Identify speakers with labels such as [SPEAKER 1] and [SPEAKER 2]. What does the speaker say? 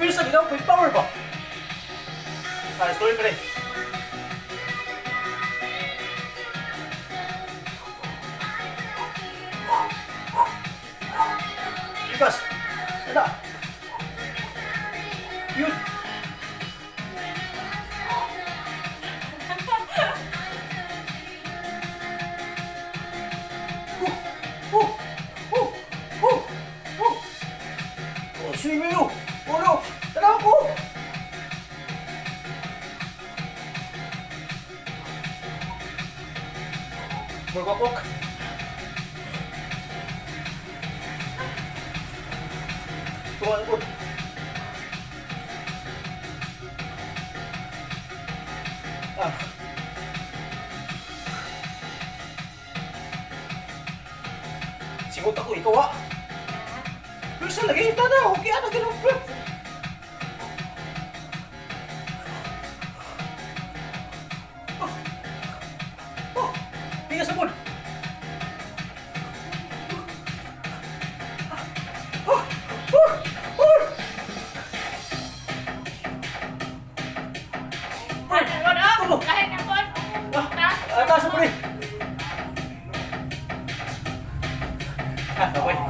[SPEAKER 1] Pero sa ginawa, may power ba? Ah, story pa rin. Likas! Ada! Yun! Oh! Oh! Oh! Oh! Oh! Oh, swimming mo! Uno, kenapa? Berkokok. Tuan pun. Ah. Sigot ako, ikaw ah. Bisa lagi kita dah, oke ada kira flip. Oh, oh,
[SPEAKER 2] tiga sabun. Atas,
[SPEAKER 1] Ah.